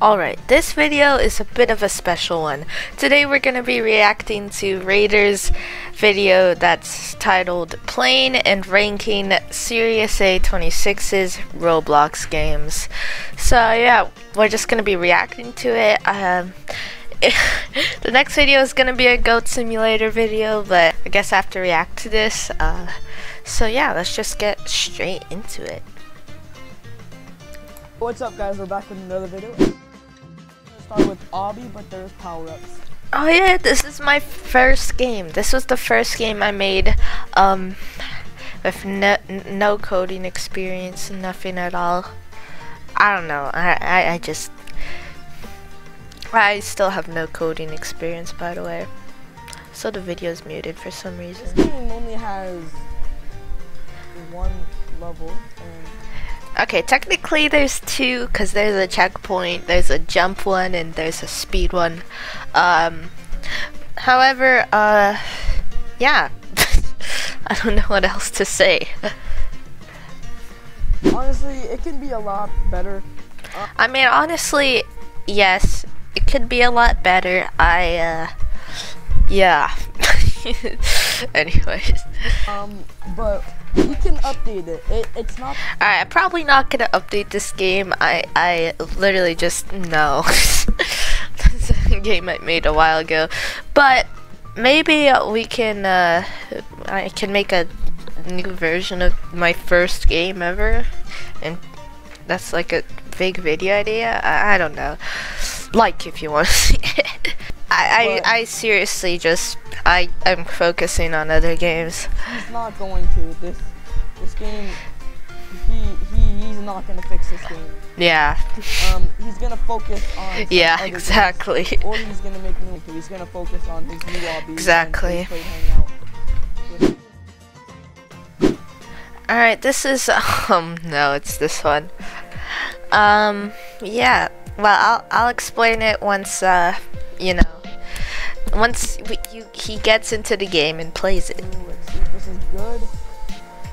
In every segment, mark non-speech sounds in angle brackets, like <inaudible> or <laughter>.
Alright, this video is a bit of a special one. Today we're going to be reacting to Raiders video that's titled Playing and Ranking SiriusA26's Roblox Games. So yeah, we're just going to be reacting to it. Um, <laughs> the next video is going to be a Goat Simulator video, but I guess I have to react to this. Uh, so yeah, let's just get straight into it. What's up guys, we're back with another video start with obby, but there's power-ups. Oh yeah, this is my first game. This was the first game I made um, with no, no coding experience, nothing at all. I don't know. I, I, I just... I still have no coding experience, by the way. So the video is muted for some reason. This game only has one level, and Okay, technically there's two because there's a checkpoint, there's a jump one, and there's a speed one. Um, however, uh, yeah, <laughs> I don't know what else to say. honestly, it can be a lot better. Uh I mean, honestly, yes, it could be a lot better. I, uh, yeah. <laughs> <laughs> Anyways. Um, but you can update it. it it's not. Alright, I'm probably not gonna update this game. I I literally just know. this <laughs> game I made a while ago, but maybe we can. Uh, I can make a new version of my first game ever, and that's like a big video idea. I, I don't know. Like if you want to see it. I, I, I seriously just I am focusing on other games. He's not going to. This this game he he he's not gonna fix this game. Yeah. Um he's gonna focus on Yeah, exactly. Games, or he's gonna make new he's gonna focus on his new. Exactly. Alright, this is <laughs> um no, it's this one. Um yeah. Well I'll I'll explain it once uh you know once we, you, he gets into the game and plays it. Ooh, let's see if this is good.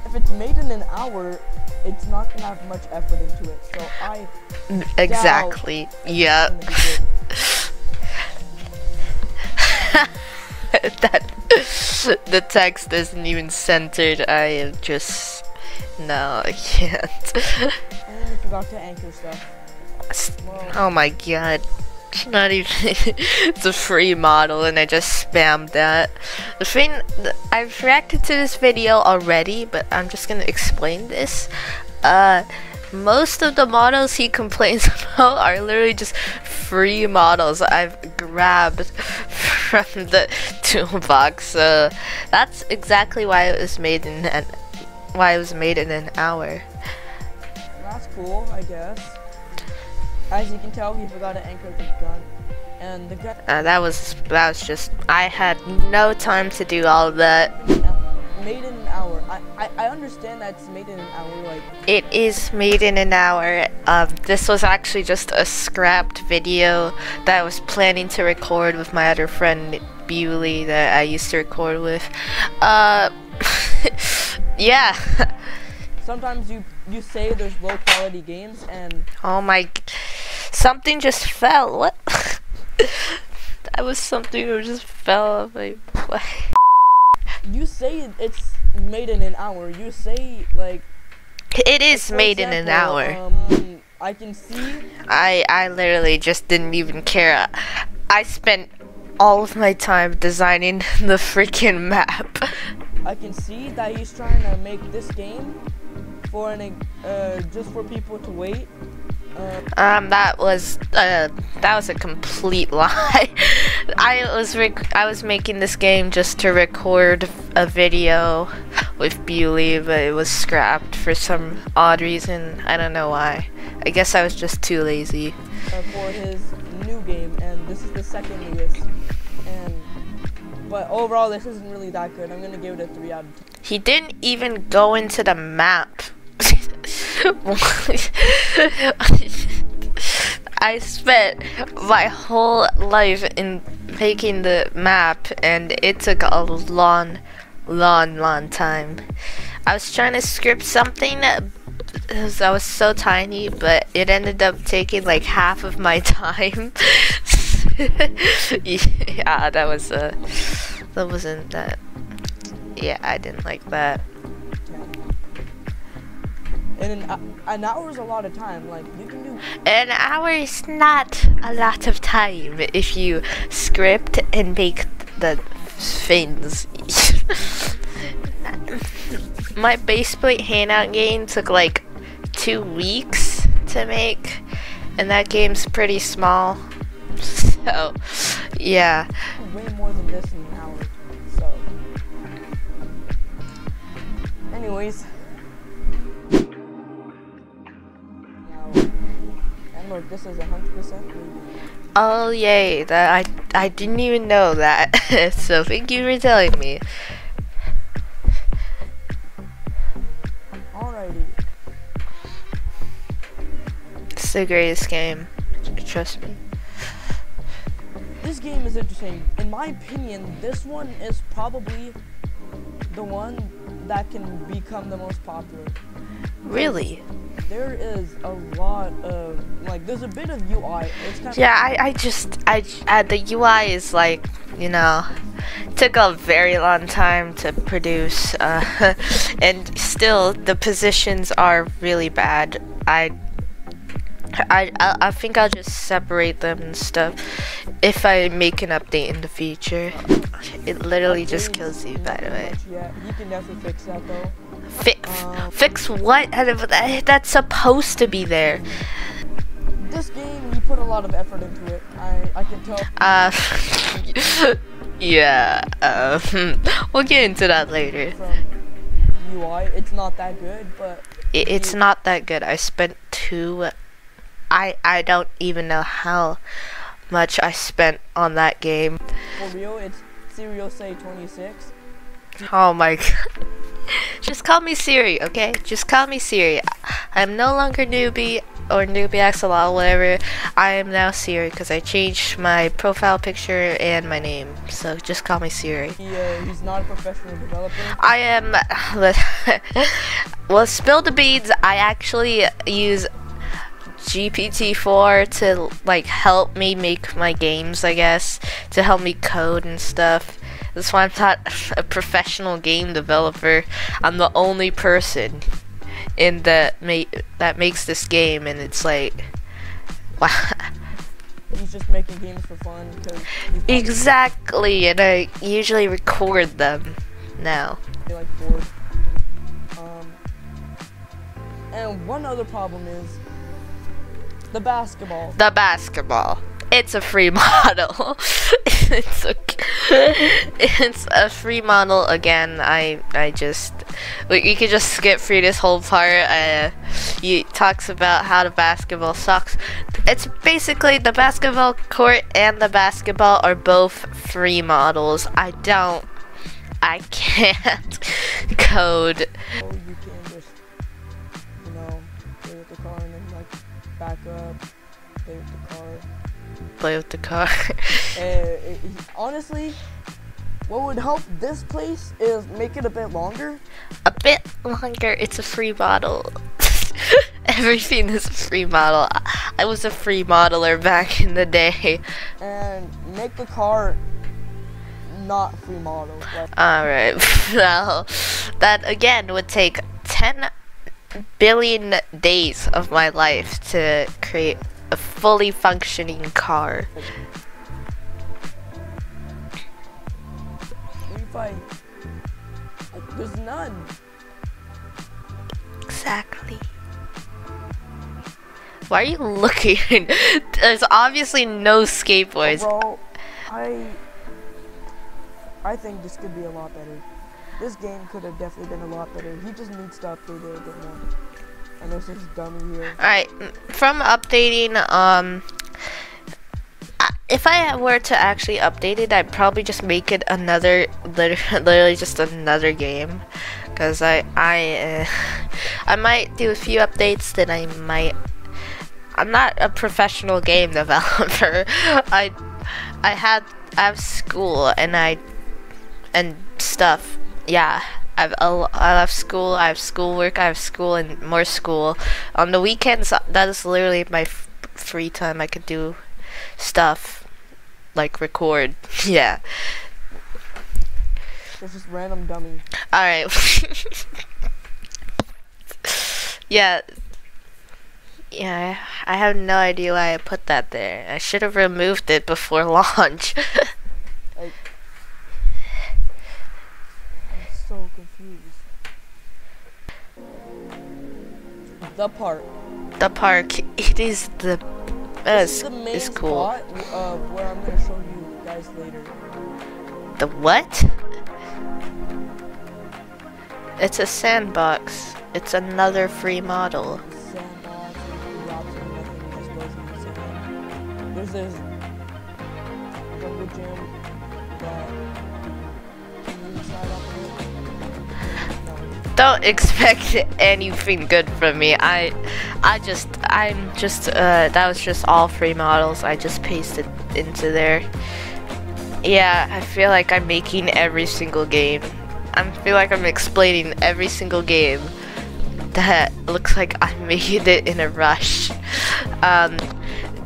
If it's made in an hour, it's not gonna have much effort into it. So I exactly. Yeah. <laughs> that the text isn't even centered. I am just no, I can't. and we forgot to anchor stuff. Oh my god. It's not even, <laughs> it's a free model and I just spammed that. The thing, I've reacted to this video already, but I'm just gonna explain this. Uh, most of the models he complains <laughs> about are literally just free models I've grabbed <laughs> from the toolbox. So that's exactly why it was made in an, why it was made in an hour. That's cool, I guess. As you can tell, he forgot to anchor the gun. And the gun. Uh, that was that was just. I had no time to do all of that. Made in an hour. I, I, I understand that it's made in an hour. Like it is made in an hour. Um, this was actually just a scrapped video that I was planning to record with my other friend Bewley that I used to record with. Uh, <laughs> yeah. Sometimes you you say there's low quality games and. Oh my. Something just fell. What? <laughs> that was something that just fell off my You say it's made in an hour. You say like. It is like, made example, in an hour. Um, I can see. I I literally just didn't even care. I spent all of my time designing <laughs> the freaking map. I can see that he's trying to make this game for an uh, just for people to wait um, that was uh, that was a complete <laughs> lie. I was I was making this game just to record a video with Bewley, but it was scrapped for some odd reason. I don't know why. I guess I was just too lazy. Uh, for his new game, and this is the second newest. And but overall, this isn't really that good. I'm gonna give it a three out of ten. He didn't even go into the map. <laughs> I spent my whole life in making the map and it took a long, long, long time. I was trying to script something because I was so tiny, but it ended up taking like half of my <laughs> time. <laughs> yeah, that was uh, that wasn't that. Yeah, I didn't like that. And an, an hour is a lot of time. Like you can do. An hour is not a lot of time if you script and make the things. <laughs> My base plate handout game took like two weeks to make, and that game's pretty small. <laughs> So, yeah. Way more than this in an hour. So, anyways. And look, this is 100% Oh yay! That I I didn't even know that. <laughs> so thank you for telling me. Alrighty. It's the greatest game. Trust me. This game is interesting. In my opinion, this one is probably the one that can become the most popular. Really? There is a lot of like there's a bit of UI. Yeah, I, I just I uh, the UI is like you know took a very long time to produce, uh, <laughs> and still the positions are really bad. I I, I, I think I'll just separate them and stuff if I make an update in the future. It literally just kills you, by the way. Yeah, you can definitely fix that though. Fix, um, fix what? That's supposed to be there. This game, you put a lot of effort into it. I, I can tell. Uh, <laughs> yeah. Um, <laughs> we'll get into that later. From UI, it's not that good, but. It, it's not that good. I spent two I I don't even know how much I spent on that game. For real, it's Serial Say 26. Oh my <laughs> god. Just call me Siri, okay? Just call me Siri. I'm no longer newbie or newbie axolotl, whatever. I am now Siri because I changed my profile picture and my name. So just call me Siri. He, uh, he's not a professional developer. I am. <laughs> <laughs> well, spill the beads. I actually use GPT-4 to like help me make my games, I guess, to help me code and stuff. That's why I'm not <laughs> a professional game developer. I'm the only person in that ma that makes this game, and it's like, <laughs> wow. He's just making games for fun. exactly, and I usually record them now. Like bored. Um, and one other problem is the basketball. The basketball. It's a free <laughs> model. it's a it's a free model again. I I just we could just skip through this whole part. Uh, he talks about how the basketball sucks. It's basically the basketball court and the basketball are both free models. I don't. I can't <laughs> code. You can just you know with the car and then like back up, Play with the car. <laughs> <laughs> uh, honestly, what would help this place is make it a bit longer. A bit longer. It's a free model. <laughs> Everything is a free model. I was a free modeler back in the day. And make the car not free model. Like Alright, well, that again would take 10 billion days of my life to create a fully functioning car. There's none. Exactly. Why are you looking? <laughs> There's obviously no skateboards. Bro, I I think this could be a lot better. This game could have definitely been a lot better. He just needs to update it a bit more. Know this dummy here. Alright, from updating, um, if I were to actually update it, I'd probably just make it another, <laughs> literally just another game. Cause I, I, uh, I might do a few updates, then I might, I'm not a professional game <laughs> developer. I, I had, I have school and I, and stuff yeah, I've I have school. I have schoolwork. I have school and more school. On the weekends, uh, that is literally my f- free time. I could do stuff like record. <laughs> yeah. This random dummy. All right. <laughs> yeah. Yeah, I have no idea why I put that there. I should have removed it before <laughs> launch. Like, I'm so confused. The park. the park, it is the This best. is the main It's cool. spot uh, where I'm gonna show you guys later. The what? It's a sandbox. It's another free model. The sandbox, Don't <laughs> expect anything good from me. I, I just, I'm just, uh, that was just all free models. I just pasted into there. Yeah, I feel like I'm making every single game. I feel like I'm explaining every single game that looks like I <laughs> made it in a rush. Um,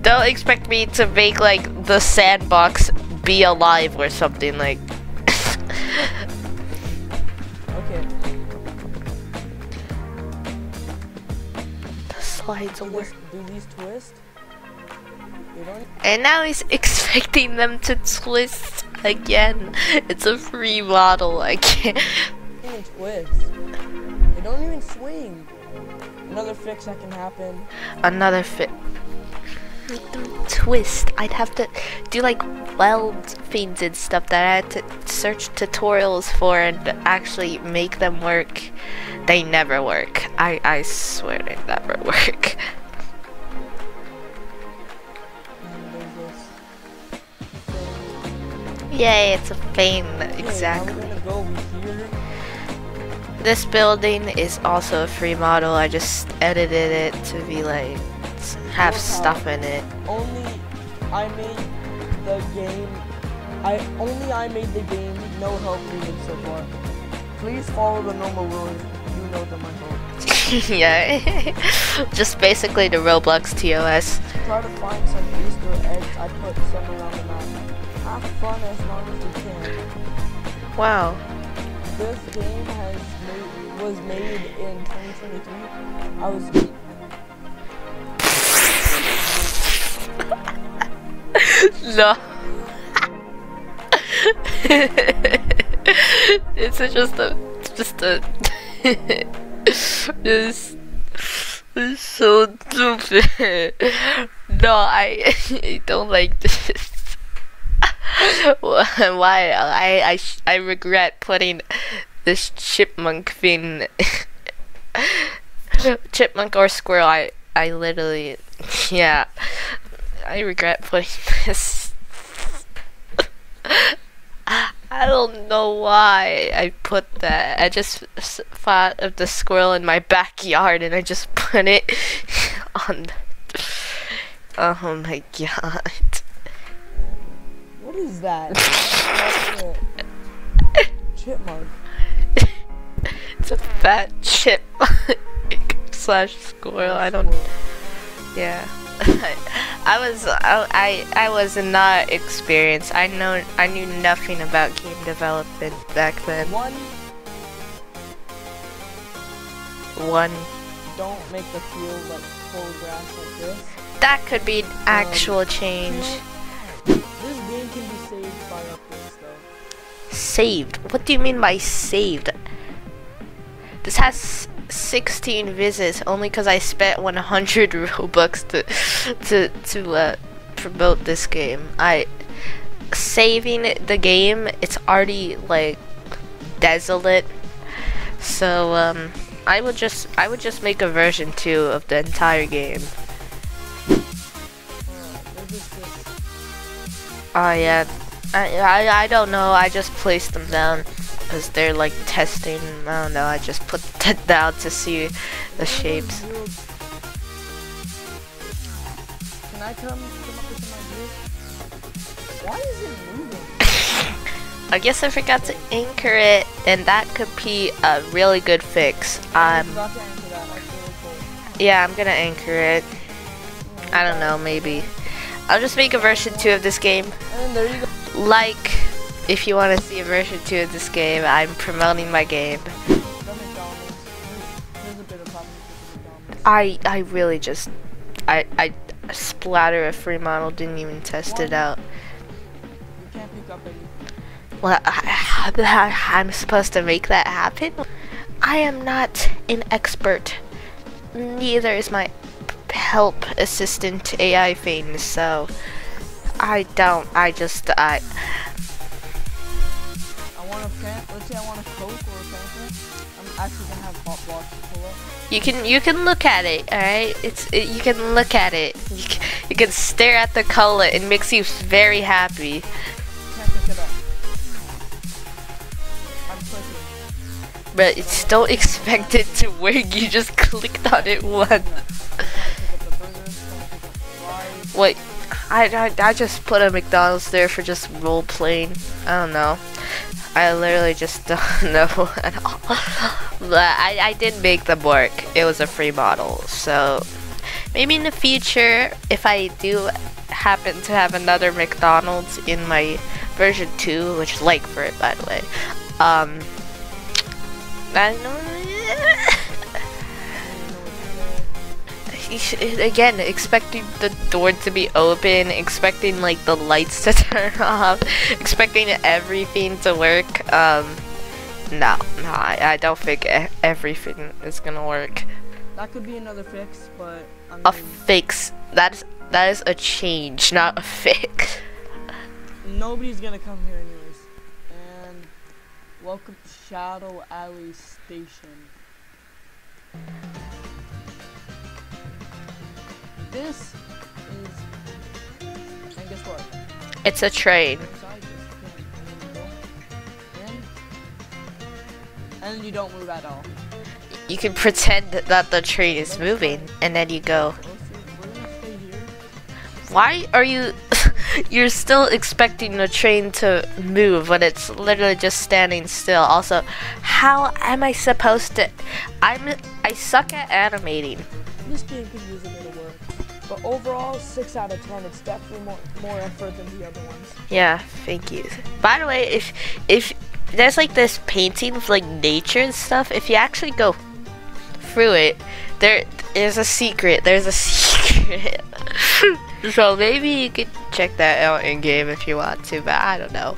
don't expect me to make like the sandbox be alive or something like. They don't. And now he's <laughs> expecting them to twist again. It's a free model. I can't. even twist. They don't even swing. Another fix that can happen. Another fit. Twist. I'd have to do like weld things and stuff that I had to search tutorials for and actually make them work. They never work. I, I swear they never <laughs> work. Yay, it's a. Okay, Exactly. This building is also a free model. I just edited it to be like have stuff in it. Only I made the game. I only I made the game. No help needed so far. Please follow the normal rules. You know them, I hope. yeah, <laughs> just basically the Roblox TOS. Try to find some Easter eggs. I put some around the map. Have fun as long as you can. Wow. This game has made, was made in 2023. I was <laughs> No. <laughs> it's just a, it's just a. <laughs> it's, is so stupid. No, I, I don't like this. Why? I I I regret putting this chipmunk thing. chipmunk or squirrel. I I literally, yeah. I regret putting <laughs> this. I don't know why I put that. I just thought of the squirrel in my backyard and I just <laughs> put it <laughs> on. Oh my god. What is that? Chipmunk. It's a fat chip slash squirrel. I don't. Yeah. <laughs> I was I, I I was not experienced. I know I knew nothing about game development back then. One, One don't make the field like full grass like this. that could be an um, actual change. This game can be saved by updates though. Saved. What do you mean by saved? This has 16 visits only because I spent 100 <laughs> robux to to to uh, promote this game. I saving the game. It's already like desolate. So um, I would just I would just make a version two of the entire game. Oh yeah, I, I I don't know. I just placed them down because they're like testing. I don't know. I just put that down to see the shapes. Can I come, come up with some ideas? Why is it moving? <laughs> I guess I forgot to anchor it, and that could be a really good fix. Um, forgot to answer that. That's really cool. yeah, I'm gonna anchor it. I don't know, maybe. I'll just make a version 2 of this game. And there you go. Like, if you want to see a version 2 of this game, I'm promoting my game. I I really just I I splatter a free model didn't even test it out. Well, I, I, I'm supposed to make that happen. I am not an expert. Neither is my help assistant AI thing. So I don't. I just I. I want a fan. Let's say I want a Coke or a Fanta. I'm actually gonna have hot blocks to pull up. You can you can look at it, all right? It's it, you can look at it. You can, you can stare at the color. It makes you very happy. But it's don't expect it to work. You just clicked on it once. Wait, I, I, I just put a McDonald's there for just role playing. I don't know. I literally just <laughs> don't know at all. But I, I did make them work. It was a free model. So maybe in the future, if I do happen to have another McDonald's in my version 2, which is like for it by the way, um, I don't know. <laughs> again expecting the door to be open expecting like the lights to <laughs> turn off expecting everything to work um no no i, I don't think e- everything is gonna work That could be another fix, but I mean, a fix that is that is a change not a fix nobody's gonna come here anyways. And welcome to Shadow Alley Station. This is, and guess what? it's a train Inside this thing, and you go in, and you don't move at all. you can pretend that the train is moving and then you go So we're gonna stay here. Why are you <laughs> you're still expecting the train to move when it's literally just standing still? Also, how am I supposed to I'm I suck at animating. This game could use a bit of work. But overall, 6 out of 10. It's definitely more, more effort than the other ones. Yeah, thank you. By the way, if if there's like this painting of like nature and stuff, if you actually go through it, there is a secret. There's a <laughs> secret. so maybe you could check that out in game if you want to, but I don't know.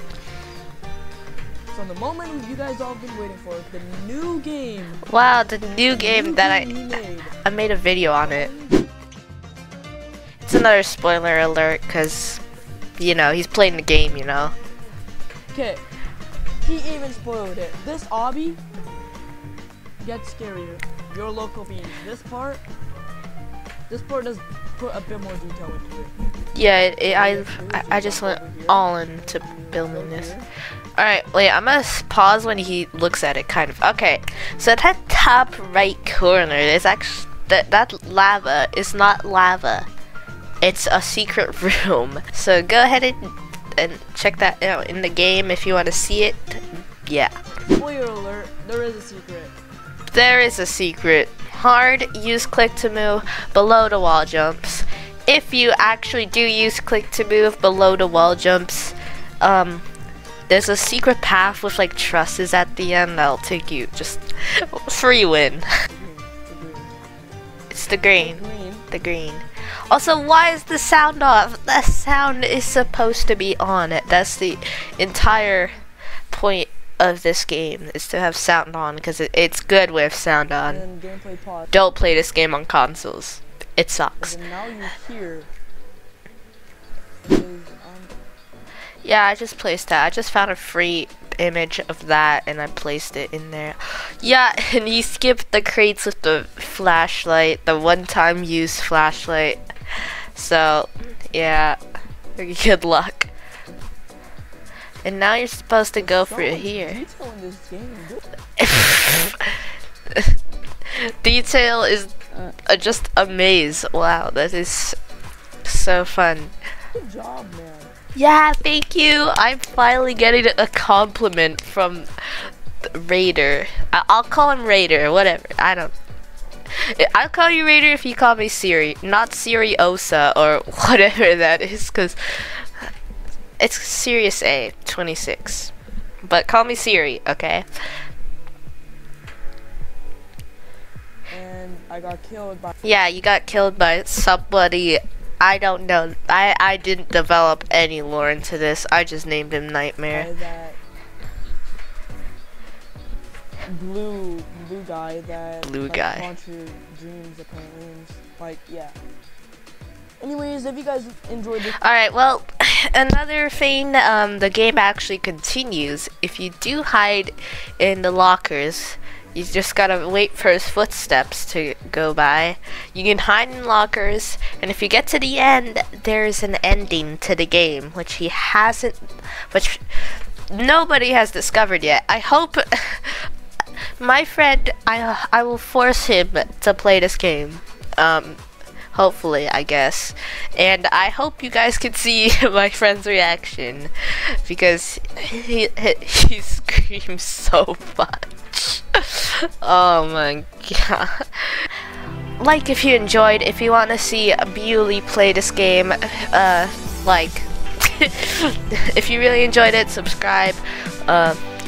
From the moment you guys all been waiting for, the new game. Wow, the new the game new that game I made. I made a video on it. It's another spoiler alert because you know he's playing the game. You know. Okay. He even spoiled it. This obby gets scarier. Your local beans. This part, this part does put a bit more detail into it. Yeah, it, it, I, I I just went all into building this. All right, wait. I'm gonna pause when he looks at it. Kind of. Okay. So that top right corner is actually that that lava is not lava. It's a secret <laughs> room. So go ahead and and check that out in the game if you want to see it. Yeah. Spoiler alert, there is a secret. There is a secret. Hard, use click to move below the wall jumps. If you actually do use click to move below the wall jumps, um, there's a secret path with like trusses at the end that'll take you just <laughs> free win. <laughs> It's the green, the green. the green. Also, why is the sound off? The sound is supposed to be on. That's the entire point of this game is to have sound on because it, it's good with sound on. And then gameplay pause. Don't play this game on consoles. It sucks. And then now you hear is Yeah, I just placed that. I just found a free image of that and I placed it in there. Yeah, <laughs> and you skipped the crates with the flashlight, the one time use flashlight. So, yeah, <laughs> good luck. And now you're supposed to go through here. Detail in this game. <laughs> Detail is uh, just a maze. Wow, that is so fun. Good job, man. Yeah, thank you. I'm finally getting a compliment from Raider. I- I'll call him Raider, whatever. I don't. <laughs> I'll call you Raider if you call me Siri, not Siri Osa or <laughs> whatever that is, because it's Sirius A 26. But call me Siri, okay? And I got killed by. Yeah, you got killed by somebody. I don't know. I I didn't develop any lore into this. I just named him Nightmare. blue blue guy that Blue like, guy. your dreams apparently and like yeah anyways if you guys enjoyed this Alright, well, <sighs> another thing, um, the game actually continues. If you do hide in the lockers, you just gotta wait for his footsteps to go by. You can hide in lockers, and if you get to the end, there's an ending to the game, which he hasn't, which nobody has discovered yet. I hope <laughs> my friend, I, I will force him to play this game. Um, hopefully i guess. And i hope you guys can see <laughs> my friend's reaction. Because he he, he <laughs> screams so much. <laughs> Oh my god. Like if you enjoyed if you want to see Bewley play this game uh like if you really enjoyed it subscribe uh